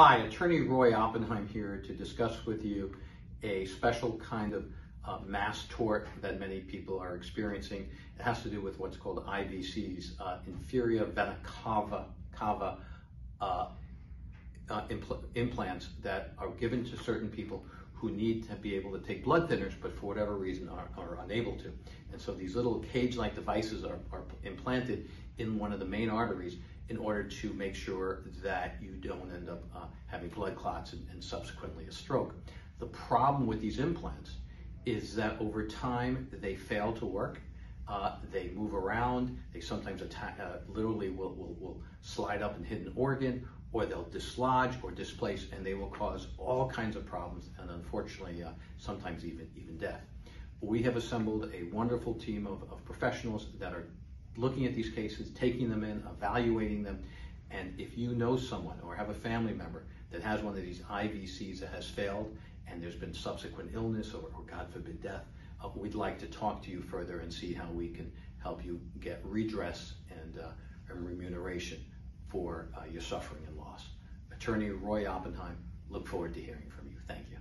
Hi, Attorney Roy Oppenheim here to discuss with you a special kind of uh, mass tort that many people are experiencing. It has to do with what's called IVCs, uh, inferior vena cava, cava uh, uh, impl implants that are given to certain people who need to be able to take blood thinners, but for whatever reason are, are unable to. And so these little cage-like devices are, are implanted in one of the main arteries in order to make sure that you don't up uh, having blood clots and, and, subsequently a stroke. The problem with these implants is that over time they fail to work. Uh, they move around. They sometimes attack, uh, literally will, will, will slide up and hit an organ, or they'll dislodge or displace, and they will cause all kinds of problems, and unfortunately, uh, sometimes even, even death. We have assembled a wonderful team of, of professionals that are looking at these cases, taking them in, evaluating them, and if you know someone or have a family member that has one of these IVCs that has failed and there's been subsequent illness or, or God forbid death, uh, we'd like to talk to you further and see how we can help you get redress and, uh, and remuneration for uh, your suffering and loss. Attorney Roy Oppenheim, look forward to hearing from you. Thank you.